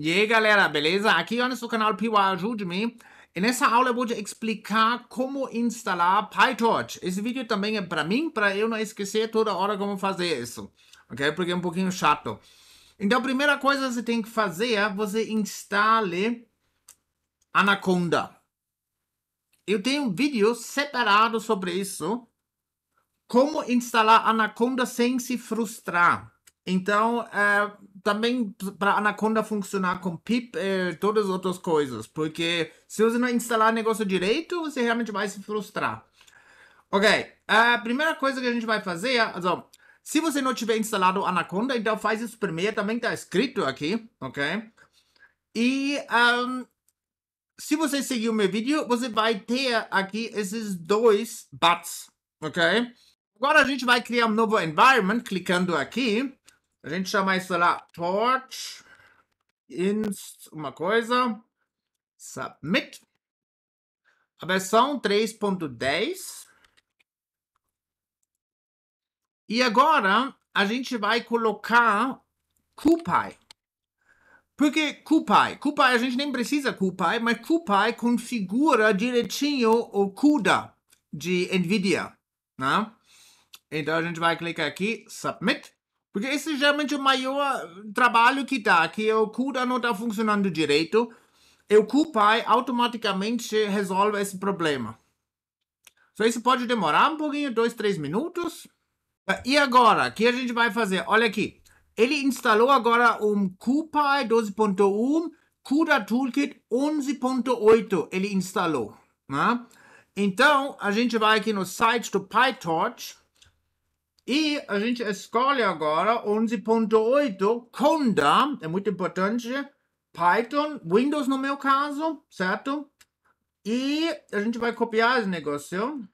E aí, galera, beleza? Aqui é o canal PY Ajude-me. E nessa aula eu vou te explicar como instalar PyTorch. Esse vídeo também é para mim, para eu não esquecer toda hora como fazer isso. Ok? Porque é um pouquinho chato. Então, a primeira coisa que você tem que fazer é você instale Anaconda. Eu tenho um vídeo separado sobre isso. Como instalar Anaconda sem se frustrar. Então, é, também para Anaconda funcionar com pip e todas as outras coisas. Porque se você não instalar negócio direito, você realmente vai se frustrar. Ok, a primeira coisa que a gente vai fazer é, also, se você não tiver instalado Anaconda, então faz isso primeiro, também está escrito aqui, ok? E um, se você seguir o meu vídeo, você vai ter aqui esses dois bats, ok? Agora a gente vai criar um novo environment, clicando aqui. A gente chama isso lá torch inst uma coisa submit a versão 3.10 e agora a gente vai colocar CuPy. Porque CuPy, CuPy a gente nem precisa CuPy, mas CuPy configura direitinho o CUDA de NVIDIA, né? Então a gente vai clicar aqui, Submit. Porque esse é geralmente o maior trabalho que dá, que o CUDA não está funcionando direito. E o CuPy automaticamente resolve esse problema. Só isso pode demorar um pouquinho, dois, três minutos. E agora, o que a gente vai fazer? Olha aqui. Ele instalou agora um CuPy 12.1, CUDA Toolkit 11.8 ele instalou. Né? Então, a gente vai aqui no site do PyTorch e a gente escolhe agora 11.8 Conda, é muito importante, Python, Windows no meu caso, certo? E a gente vai copiar esse negócio.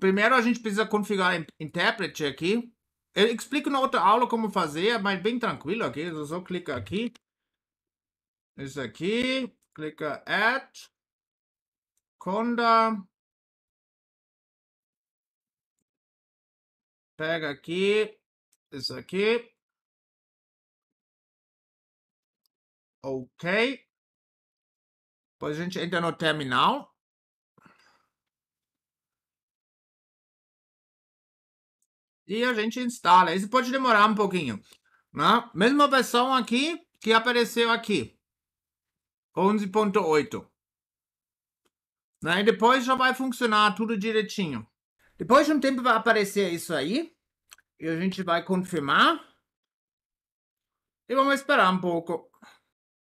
Primeiro a gente precisa configurar intérprete aqui. Eu explico na outra aula como fazer, mas bem tranquilo aqui. Eu só clica aqui. Isso aqui. Clica Add. Conda. Pega aqui, isso aqui. Ok. Depois a gente entra no terminal. E a gente instala. Isso pode demorar um pouquinho. Né? Mesma versão aqui que apareceu aqui. 11.8. Né? E depois já vai funcionar tudo direitinho. Depois de um tempo vai aparecer isso aí. E a gente vai confirmar. E vamos esperar um pouco.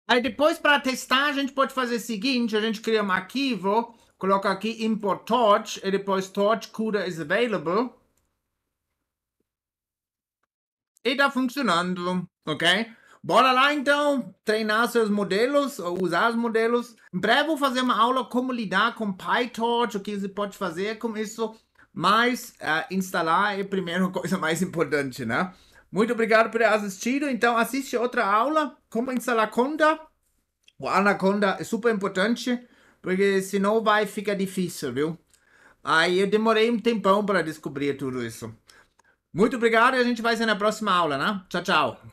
Aí depois, para testar, a gente pode fazer o seguinte. A gente cria um arquivo. Coloca aqui import torch. E depois torch CUDA is available. E tá funcionando, ok? Bora lá então treinar seus modelos, usar os modelos. Em breve vou fazer uma aula como lidar com PyTorch, o que você pode fazer com isso. Mas uh, instalar é a primeira coisa mais importante, né? Muito obrigado por ter assistido. Então, assiste outra aula, como instalar Conda. O Anaconda é super importante, porque senão vai ficar difícil, viu? Aí eu demorei um tempão para descobrir tudo isso. Muito obrigado e a gente vai ser na próxima aula, né? Tchau, tchau.